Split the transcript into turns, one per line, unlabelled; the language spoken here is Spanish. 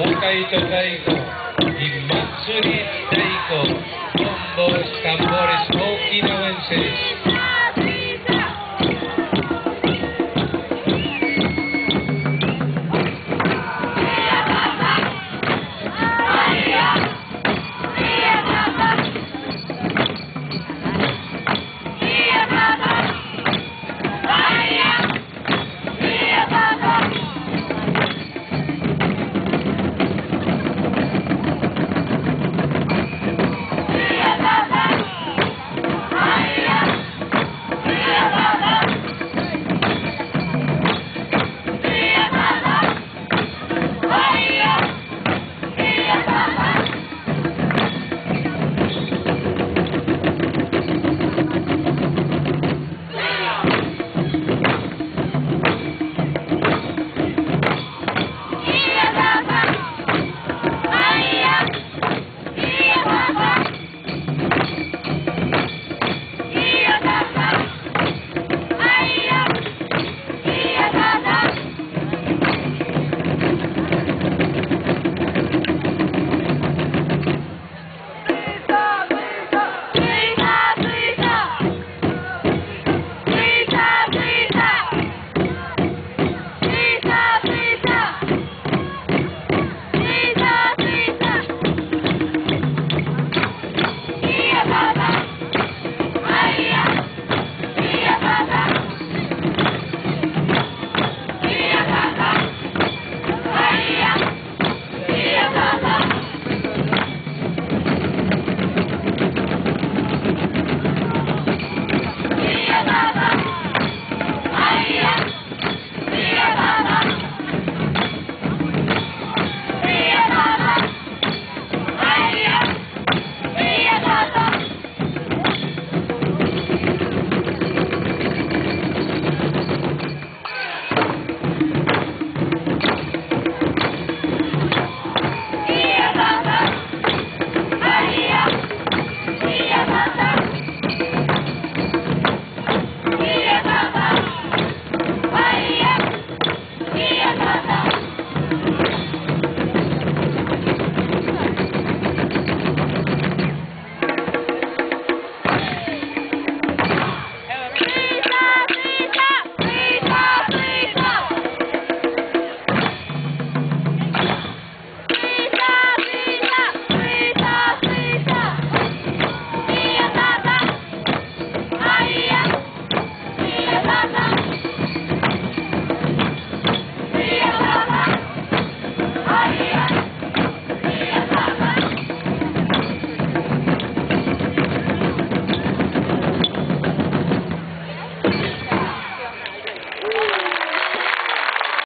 Taito Taito y Matsuri Taiko, bombos, tambores okinawenses.